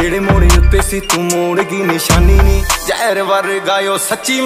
ਜਿਹੜੇ ਮੋੜੇ ਉੱਤੇ ਸੀ ਤੂੰ ਮੋੜ ਗਈ ਨਿਸ਼ਾਨੀ ਨਹੀਂ ਜ਼ਹਿਰ ਵਰਗਾਇਓ ਸੱਚੀ